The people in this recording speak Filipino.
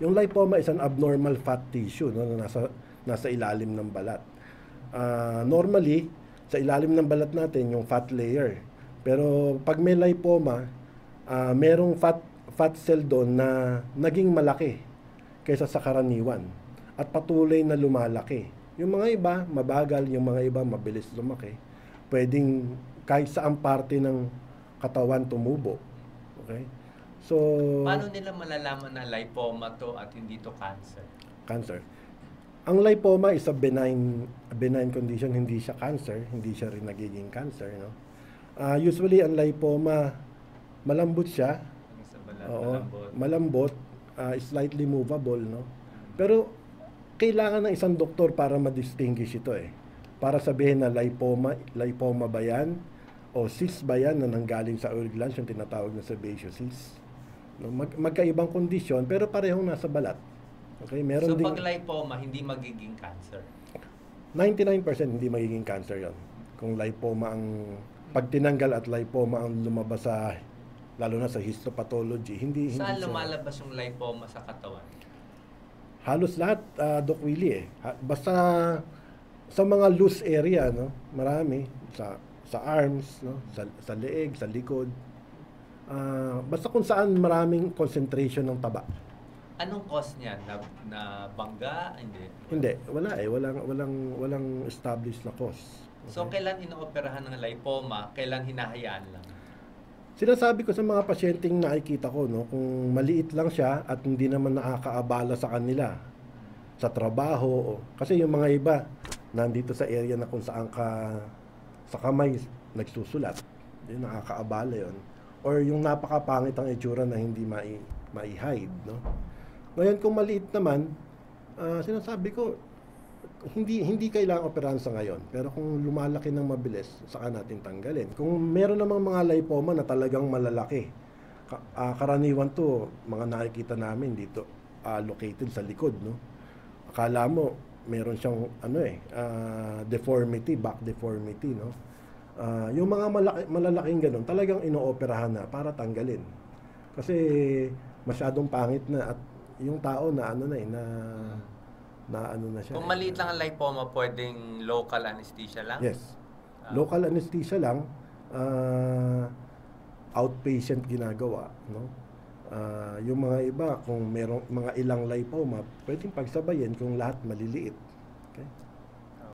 Yung lipoma is an abnormal fat tissue no, na nasa, nasa ilalim ng balat. Ah, normally, sa ilalim ng balat natin, yung fat layer. Pero pag may lipoma, ah, merong fat, fat cell doon na naging malaki kaysa sa karaniwan at patuloy na lumalaki. Yung mga iba, mabagal. Yung mga iba, mabilis lumaki. Pwedeng kahit saang parte ng katawan tumubo. Okay? So, Paano nila malalaman na lipoma to at hindi to cancer? cancer. Ang lipoma is a benign a benign condition, hindi siya cancer, hindi siya rin nagiging cancer, no. Ah, usually ang lipoma malambot siya, balat, oo, malambot. malambot, ah, slightly movable, no. Pero kailangan ng isang doktor para ma-distinguish ito eh. Para sabihin na lipoma, lipoma ba yan? O cyst ba yan na nanggaling sa oil glands, yung tinatawag na sebaceous cyst? No, mag, magkaibang kondisyon, pero parehong nasa balat. Okay, meron so ding... pag lipoma, hindi magiging cancer. 99% hindi magiging cancer yon. Kung lipoma ang pag tinanggal at lipoma ang lumabas sa lalo na sa histopathology, hindi hindi Saan siya- lumalabas yung lipoma sa katawan? halos lahat ah, Doc Willie eh. Ha- Basta sa mga loose area no, marami sa sa arms no, sa sa leeg, sa likod. Ah, basta kung saan maraming concentration ng taba. Anong cause niya? Na, na bangga? Hindi. Hindi, wala eh, walang walang walang established na cause. So Okay? kailan inooperahan ng lipoma? Kailan hinahayaan lang? Sinasabi ko sa mga pasyenteng nakikita ko, no, kung maliit lang siya at hindi naman nakakaabala sa kanila sa trabaho. o- Kasi yung mga iba, nandito sa area na kung saan ka sa kamay nagsusulat. Yun, nakakaabala yon Or yung napakapangit ang itsura na hindi mai, mai-hide. No? Ngayon, kung maliit naman, ah, sinasabi ko, hindi hindi kailangan operahan sa ngayon. Pero kung lumalaki ng mabilis, saka natin tanggalin. Kung meron namang mga lipoma na talagang malalaki, ka- ah, karaniwan to, mga nakikita namin dito, ah, located sa likod, no? Akala mo, meron siyang, ano eh, ah, deformity, back deformity, no? Ah, yung mga malaki, malalaking ganun, talagang inooperahan na para tanggalin. Kasi masyadong pangit na at yung tao na ano na eh, na na ano na siya. Kung maliit lang ang lipoma, pwedeng local anesthesia lang? Yes. Ah. Local anesthesia lang, ah, outpatient ginagawa, no? Ah, yung mga iba, kung merong mga ilang lipoma, pwedeng pagsabayin kung lahat maliliit. Okay?